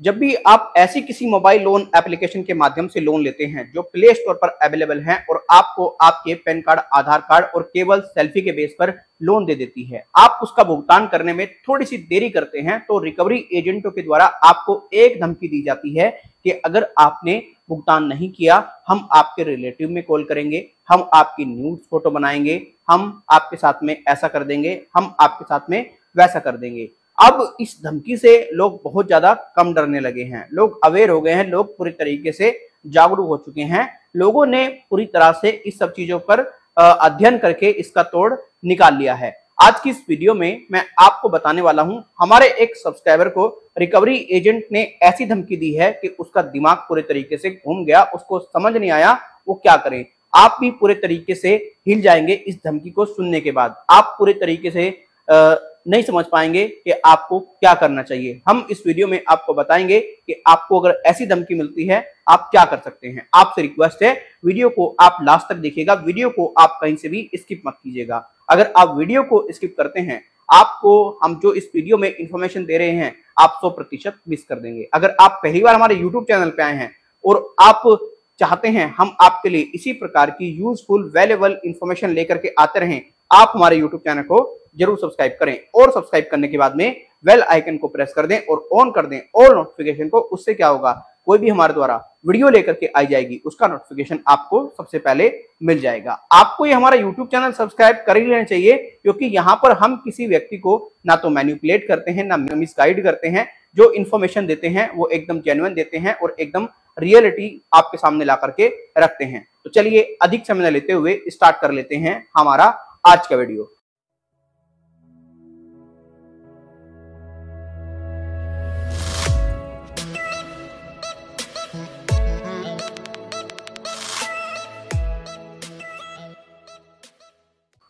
जब भी आप ऐसी किसी मोबाइल लोन एप्लीकेशन के माध्यम से लोन लेते हैं, जो प्ले स्टोर पर अवेलेबल है और आपको आपके पैन कार्ड आधार कार्ड और केवल सेल्फी के बेस पर लोन दे देती है, आप उसका भुगतान करने में थोड़ी सी देरी करते हैं तो रिकवरी एजेंटों के द्वारा आपको एक धमकी दी जाती है कि अगर आपने भुगतान नहीं किया, हम आपके रिलेटिव में कॉल करेंगे, हम आपकी न्यूज़ फ़ोटो बनाएँगे, हम आपके साथ में ऐसा कर देंगे, हम आपके साथ में वैसा कर देंगे। अब इस धमकी से लोग बहुत ज़्यादा कम डरने लगे हैं। लोग अवेयर हो गए हैं, लोग पूरी तरीके से जागरूक हो चुके हैं। लोगों ने पूरी तरह से इस सब चीज़ों पर अध्ययन करके इसका तोड़ निकाल लिया है। आज की इस वीडियो में मैं आपको बताने वाला हूँ, हमारे एक सब्सक्राइबर को रिकवरी एजेंट ने ऐसी धमकी दी है कि उसका दिमाग पूरे तरीके से घूम गया, उसको समझ नहीं आया, वो क्या करें? आप भी पूरे तरीके से हिल जाएँगे इस धमकी को सुनने के बाद। आप पूरे तरीके से नहीं समझ पाएँगे कि आपको क्या करना चाहिए। हम इस वीडियो में आपको बताएँगे कि आपको अगर ऐसी धमकी मिलती है, आप क्या कर सकते हैं। आपसे रिक्वेस्ट है, वीडियो को आप लास्ट तक देखिएगा, वीडियो को आप कहीं से भी स्किप मत कीजिएगा। अगर आप वीडियो को स्किप करते हैं, आपको हम जो इस वीडियो में इंफॉर्मेशन दे रहे हैं, आप सौ प्रतिशत मिस कर देंगे। अगर आप पहली बार हमारे यूट्यूब चैनल पे आए हैं और आप चाहते हैं हम आपके लिए इसी प्रकार की यूजफुल वैल्यूबल इंफॉर्मेशन लेकर के आते रहें, आप हमारे यूट्यूब चैनल को ज़रूर सब्सक्राइब करें और सब्सक्राइब करने के बाद में वेल आइकन को प्रेस कर दें और ऑन कर दें और नोटिफिकेशन को, उससे क्या होगा? कोई भी हमारे द्वारा वीडियो लेकर के आई जाएगी, उसका नोटिफिकेशन आपको सबसे पहले मिल जाएगा। आपको ये हमारा यूट्यूब चैनल सब्सक्राइब कर ही लेना चाहिए, क्योंकि यहाँ पर हम किसी व्यक्ति को ना तो मैन्युपुलेट करते हैं, ना मिसगाइड करते हैं, जो इन्फॉर्मेशन देते हैं, वो एकदम जेनुअन देते हैं और एकदम रियलिटी आपके सामने ला करके रखते हैं। तो चलिए अधिक समय लेते हुए स्टार्ट कर लेते हैं हमारा आज का वीडियो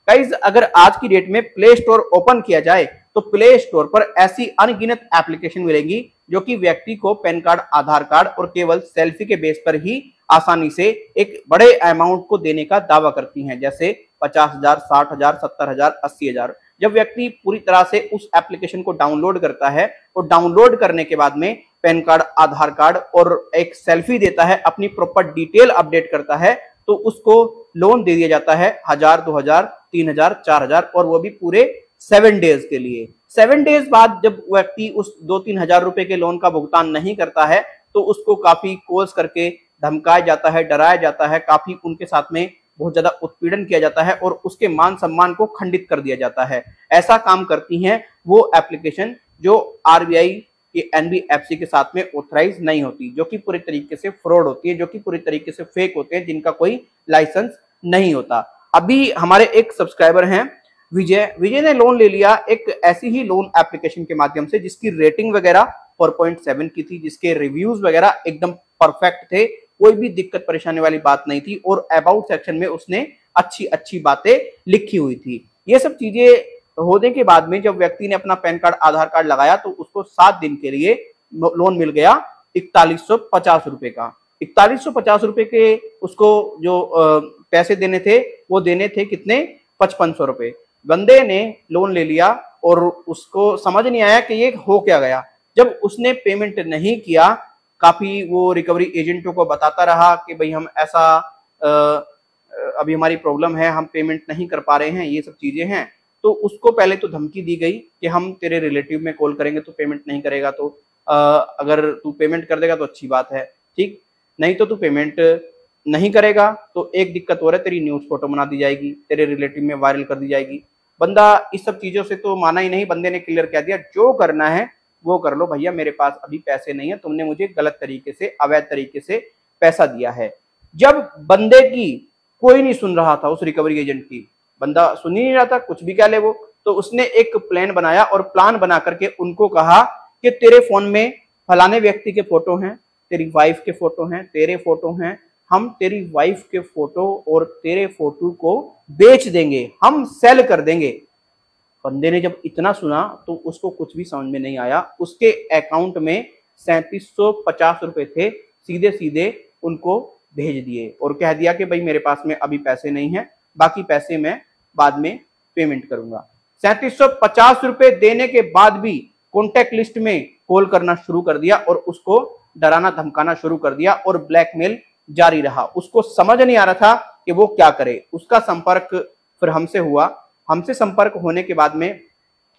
गाइज़ अगर आज की डेट में प्ले स्टोर ओपन किया जाए तो प्ले स्टोर पर ऐसी अनगिनत एप्लीकेशन मिलेंगी जो कि व्यक्ति को पैन कार्ड आधार कार्ड और केवल सेल्फी के बेस पर ही आसानी से एक बड़े अमाउंट को देने का दावा करती हैं, जैसे पचास हज़ार, साठ हज़ार, सत्तर हज़ार, अस्सी हज़ार। जब व्यक्ति पूरी तरह से उस एप्लीकेशन को डाउनलोड करता है और डाउनलोड करने के बाद में पैन कार्ड आधार कार्ड और एक सेल्फी देता है, अपनी प्रॉपर डिटेल अपडेट करता है तो उसको लोन दे दिया जाता है हज़ार, दो हज़ार, तीन हज़ार, चार हज़ार और वो भी पूरे सेवन डेज़ के लिए। सेवन डेज़ बाद जब व्यक्ति उस दो तीन हज़ार रुपए के लोन का भुगतान नहीं करता है तो उसको काफ़ी कोर्स करके धमकाया जाता है, डराया जाता है, काफ़ी उनके साथ में बहुत ज़्यादा उत्पीड़न किया जाता है और उसके मान सम्मान को खंडित कर दिया जाता है। ऐसा काम करती हैं वो एप्लीकेशन जो आरबीआई के एनबीएफसी के साथ में ऑथराइज नहीं होती, जो कि पूरी तरीके से फ्रॉड होती है, जो कि पूरी तरीके से फेक होते हैं, जिनका कोई लाइसेंस नहीं होता। अभी हमारे एक सब्सक्राइबर हैं, विजय। विजय ने लोन ले लिया एक ऐसी ही लोन एप्लीकेशन के माध्यम से, जिसकी रेटिंग वगैरह 4.7 की थी, जिसके रिव्यूज़ वगैरह एकदम परफेक्ट थे। कोई भी दिक्कत, परेशानी वाली बात नहीं थी और अबाउट सेक्शन में उसने अच्छी अच्छी बातें लिखी हुई थी। ये सब चीज़ें होने के बाद में जब व्यक्ति ने अपना पैन कार्ड, आधार कार्ड लगाया तो उसको सात दिन के लिए लोन मिल गया इकतालीस सौ पचास रुपए का। इकतालीस सौ पचास रुपए के उसको जो पैसे देने थे वो देने थे कितने? पचपन सौ रुपए। बंदे ने लोन ले लिया और उसको समझ नहीं आया कि ये हो क्या गया। जब उसने पेमेंट नहीं किया काफ़ी वो रिकवरी एजेंटों को बताता रहा कि भाई हम ऐसा आ, अभी हमारी प्रॉब्लम है हम पेमेंट नहीं कर पा रहे हैं ये सब चीज़ें हैं। तो उसको पहले तो धमकी दी गई कि हम तेरे रिलेटिव में कॉल करेंगे तो पेमेंट नहीं करेगा तो आ, अगर तू पेमेंट कर देगा तो अच्छी बात है ठीक? नहीं तो तू पेमेंट नहीं करेगा तो एक दिक्कत हो रहा है तेरी न्यूज़ फ़ोटो बना दी जाएगी तेरे रिलेटिव में वायरल कर दी जाएगी। बंदा इस सब चीज़ों से तो माना ही नहीं बंदे ने क्लियर कह दिया जो करना है वो कर लो भैया मेरे पास अभी पैसे नहीं है तुमने मुझे गलत तरीके से अवैध तरीके से पैसा दिया है। जब बंदे की कोई नहीं सुन रहा था उस रिकवरी एजेंट की बंदा सुन ही नहीं रहा था, कुछ भी क्या ले वो। तो उसने एक प्लान बनाया और प्लान बना करके उनको कहा कि तेरे फ़ोन में फलाने व्यक्ति के फ़ोटो हैं, तेरी वाइफ के फ़ोटो हैं, तेरे फ़ोटो हैं, हम तेरी वाइफ के फ़ोटो और तेरे फ़ोटो को बेच देंगे, हम सेल कर देंगे। बंदे ने जब इतना सुना तो उसको कुछ भी समझ में नहीं आया। उसके अकाउंट में सैंतीस सौ पचास थे सीधे सीधे उनको भेज दिए और कह दिया कि भाई मेरे पास में अभी पैसे नहीं है, बाकी पैसे मैं बाद में पेमेंट करूँगा। सैंतीस रुपए देने के बाद भी कॉन्टेक्ट लिस्ट में कॉल करना शुरू कर दिया और उसको डराना धमकाना शुरू कर दिया और ब्लैकमेल जारी रहा। उसको समझ नहीं आ रहा था कि वो क्या करे। उसका संपर्क फिर हमसे हुआ। हमसे संपर्क होने के बाद में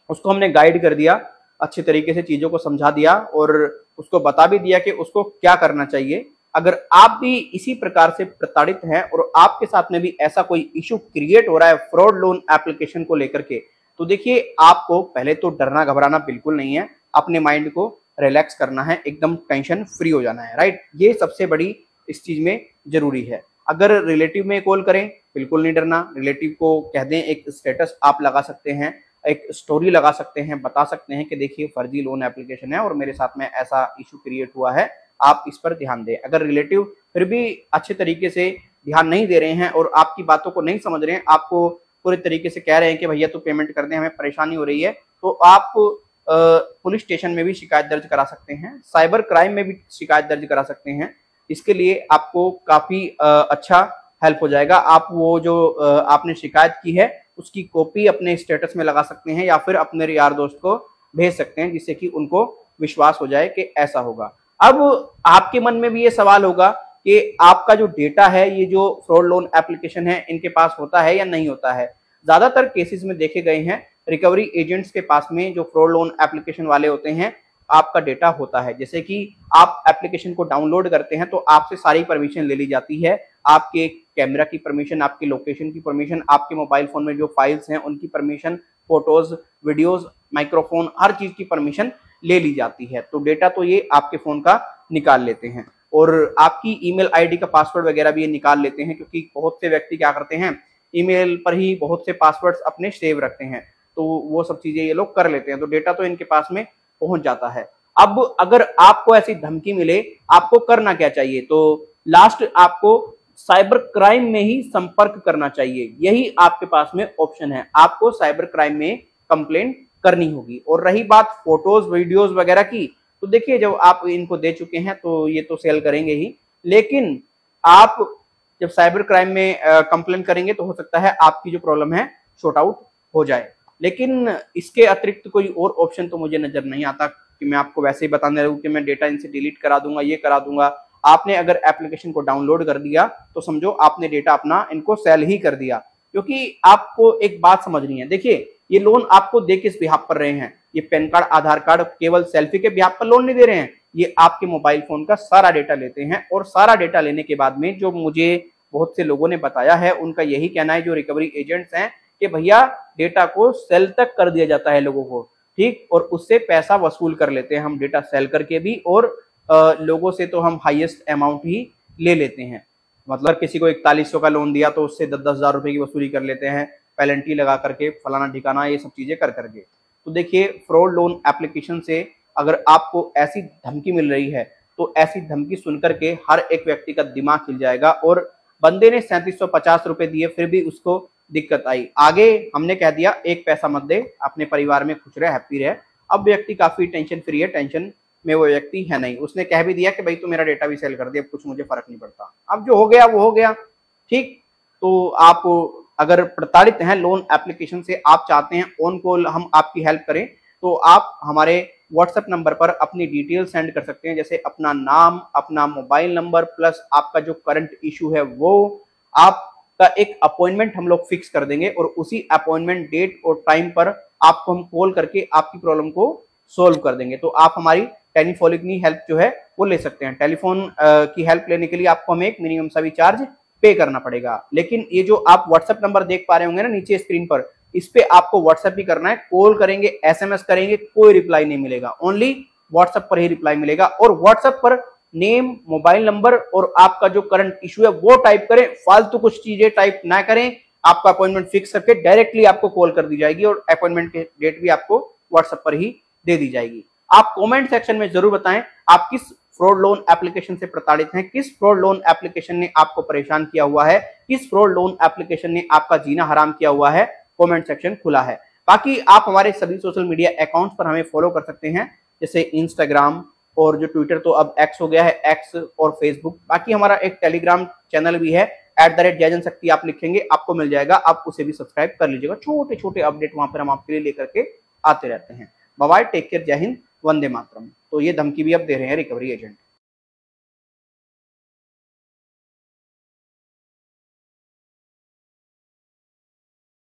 उसको हमने गाइड कर दिया, अच्छे तरीके से चीज़ों को समझा दिया और उसको बता भी दिया कि उसको क्या करना चाहिए। अगर आप भी इसी प्रकार से प्रताड़ित हैं और आपके साथ में भी ऐसा कोई इशू क्रिएट हो रहा है फ्रॉड लोन एप्लीकेशन को लेकर के तो देखिए, आपको पहले तो डरना घबराना बिल्कुल नहीं है। अपने माइंड को रिलैक्स करना है, एकदम टेंशन फ्री हो जाना है राइट ये सबसे बड़ी इस चीज़ में ज़रूरी है। अगर रिलेटिव में कॉल करें, बिल्कुल नहीं डरना। रिलेटिव को कह दें, एक स्टेटस आप लगा सकते हैं, एक स्टोरी लगा सकते हैं, बता सकते हैं कि देखिए, फर्जी लोन एप्लीकेशन है और मेरे साथ में ऐसा इशू क्रिएट हुआ है। आप इस पर ध्यान दें। अगर रिलेटिव फिर भी अच्छे तरीके से ध्यान नहीं दे रहे हैं और आपकी बातों को नहीं समझ रहे हैं, आपको पूरे तरीके से कह रहे हैं कि भैया तो पेमेंट कर दे, हमें परेशानी हो रही है तो आप पुलिस स्टेशन में भी शिकायत दर्ज करा सकते हैं साइबर क्राइम में भी शिकायत दर्ज करा सकते हैं। इसके लिए आपको काफ़ी अच्छा हेल्प हो जाएगा। आप वो जो आपने शिकायत की है, उसकी कॉपी अपने स्टेटस में लगा सकते हैं या फिर अपने यार दोस्त को भेज सकते हैं, जिससे कि उनको विश्वास हो जाए कि ऐसा होगा। अब आपके मन में भी ये सवाल होगा कि आपका जो डेटा है, ये जो फ्रॉड लोन एप्लीकेशन है, इनके पास होता है या नहीं होता है? ज़्यादातर केसेस में देखे गए हैं, रिकवरी एजेंट्स के पास में जो फ्रॉड लोन एप्लीकेशन वाले होते हैं, आपका डेटा होता है। जैसे कि आप एप्लीकेशन को डाउनलोड करते हैं तो आपसे सारी परमिशन ले ली जाती है। आपके कैमरा की परमिशन, आपकी लोकेशन की परमिशन, आपके मोबाइल फ़ोन में जो फाइल्स हैं, उनकी परमिशन, फ़ोटोज़, वीडियोज़, माइक्रोफोन, हर चीज़ की परमिशन ले ली जाती है। तो डेटा तो ये आपके फ़ोन का निकाल लेते हैं। और आपकी ईमेल आईडी का पासवर्ड वगैरह भी ये निकाल लेते हैं, क्योंकि बहुत से व्यक्ति क्या करते हैं, ईमेल पर ही बहुत से पासवर्ड्स अपने सेव रखते हैं। तो वो सब चीज़ें ये लोग कर लेते हैं। तो डेटा तो इनके पास में पहुँच जाता है। अब अगर आपको ऐसी धमकी मिले, आपको करना क्या चाहिए? तो लास्ट आपको साइबर क्राइम में ही संपर्क करना चाहिए। यही आपके पास में ऑप्शन है। आपको साइबर क्राइम में कंप्लेंट करनी होगी। और रही बात फ़ोटोज़ वीडियोज़ वगैरह की तो देखिए, जब आप इनको दे चुके हैं तो ये तो सेल करेंगे ही। लेकिन आप जब साइबर क्राइम में कंप्लेन करेंगे तो हो सकता है आपकी जो प्रॉब्लम है शॉर्ट आउट हो जाए। लेकिन इसके अतिरिक्त कोई और ऑप्शन तो मुझे नज़र नहीं आता कि मैं आपको वैसे ही बताने लगूँ कि मैं डेटा इनसे डिलीट करा दूँगा, ये करा दूँगा। आपने अगर एप्लीकेशन को डाउनलोड कर दिया तो समझो आपने डेटा अपना इनको सेल ही कर दिया। क्योंकि आपको एक बात समझनी है। देखिए ये लोन आपको दे किस बिहार पर रहे हैं? ये पैन कार्ड आधार कार्ड केवल सेल्फी के बिहार पर लोन नहीं दे रहे हैं। ये आपके मोबाइल फ़ोन का सारा डेटा लेते हैं और सारा डेटा लेने के बाद में जो मुझे बहुत से लोगों ने बताया है उनका यही कहना है जो रिकवरी एजेंट्स हैं कि भैया डेटा को सेल तक कर दिया जाता है लोगों को ठीक? और उससे पैसा वसूल कर लेते हैं हम डेटा सेल करके भी और आ, लोगों से तो हम हाईएस्ट अमाउंट ही ले लेते हैं। मतलब किसी को इकतालीस का लोन दिया तो उससे दस दस हज़ार रुपए की वसूली कर लेते हैं। पेलेंटी लगा करके फलाना ठिकाना ये सब चीज़ें कर करके। तो देखिए फ्रॉड लोन एप्लीकेशन से अगर आपको ऐसी धमकी मिल रही है तो ऐसी धमकी सुनकर के हर एक व्यक्ति का दिमाग खिल जाएगा और बंदे ने सैंतीस सौ पचास रुपए दिए, फिर भी उसको दिक्कत आई। आगे हमने कह दिया, एक पैसा मत दे, अपने परिवार में खुश रहे हैप्पी रहे। अब व्यक्ति काफ़ी टेंशन फ्री है टेंशन में वो व्यक्ति है नहीं। उसने कह भी दिया कि भाई, तू मेरा डेटा भी सेल कर दे, अब कुछ मुझे फ़र्क नहीं पड़ता। अब जो हो गया, वो हो गया। ठीक? तो आप अगर प्रताड़ित हैं लोन एप्लीकेशन से, आप चाहते हैं ऑन कॉल हम आपकी हेल्प करें तो आप हमारे व्हाट्सएप नंबर पर अपनी डिटेल सेंड कर सकते हैं, जैसे अपना नाम, अपना मोबाइल नंबर प्लस आपका जो करंट इशू है वो, आपका एक अपॉइंटमेंट हम लोग फिक्स कर देंगे और उसी अपॉइंटमेंट डेट और टाइम पर आपको हम कॉल करके आपकी प्रॉब्लम को सोल्व कर देंगे। तो आप हमारी टेलीफोनिक हेल्प जो है वो ले सकते हैं। टेलीफोन की हेल्प लेने के लिए आपको हमें एक मिनिमम सा भी चार्ज पे करना पड़ेगा। लेकिन ये जो आप व्हाट्सएप नंबर देख पा रहे होंगे ना नीचे स्क्रीन पर, इस पे आपको व्हाट्सएप ही करना है कॉल करेंगे एसएमएस करेंगे, कोई रिप्लाई नहीं मिलेगा। ओनली व्हाट्सएप पर ही रिप्लाई मिलेगा। और व्हाट्सएप पर नेम मोबाइल नंबर और आपका जो करंट इशू है, वो टाइप करें। फालतू कुछ चीज़ें टाइप ना करें। आपका अपॉइंटमेंट फिक्स करके डायरेक्टली आपको कॉल कर दी जाएगी और अपॉइंटमेंट की डेट भी आपको व्हाट्सएप पर ही दे दी जाएगी। आप कमेंट सेक्शन में ज़रूर बताएँ, आप किस फ्रॉड लोन एप्लीकेशन से प्रताड़ित हैं, किस फ्रॉड लोन एप्लीकेशन ने आपको परेशान किया हुआ है, किस फ्रॉड लोन एप्लीकेशन ने आपका जीना हराम किया हुआ है कमेंट सेक्शन खुला है। बाकी आप हमारे सभी सोशल मीडिया अकाउंट्स पर हमें फॉलो कर सकते हैं, जैसे इंस्टाग्राम और जो ट्विटर तो अब एक्स हो गया है एक्स और फेसबुक बाकी हमारा एक टेलीग्राम चैनल भी है एट द रेट जय शक्ति आप लिखेंगे, आपको मिल जाएगा, आप उसे भी सब्सक्राइब कर लीजिएगा। छोटे छोटे अपडेट वहाँ पर हम आपके लिए लेकर के आते रहते हैं। बाय टेक केयर जय हिंद वंदे मातरम। तो ये धमकी भी अब दे रहे हैं रिकवरी एजेंट